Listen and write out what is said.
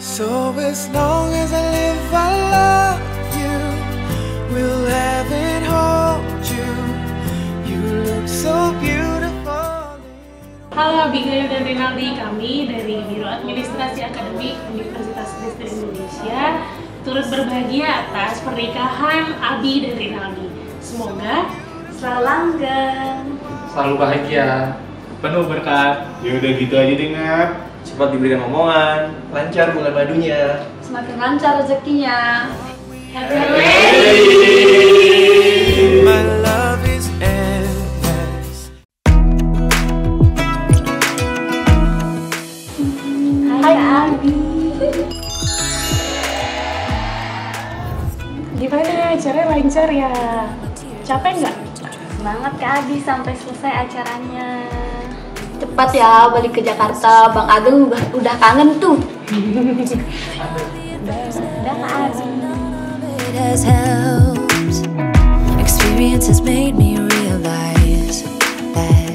So as long as I live, I love you. Will have it hold you. You look so beautiful. Halo Abigail dan Rinaldi, kami dari Biro Administrasi Akademik Universitas Kristen Indonesia turut berbahagia atas pernikahan Abi dan Rinaldi. Semoga selalu langgeng. selalu bahagia penuh berkat. Ya udah gitu aja dengar. Cepat diberikan omongan, lancar bulan madunya. Semakin lancar rezekinya. Happy wedding! My love is endless. Hai Abi. Gimana acaranya lancar ya? Capek nggak? Semangat Kak Abi sampai selesai acaranya. Cepat ya balik ke Jakarta, Bang Ageng udah, udah kangen tuh. Udah helped. Experience has made me realize that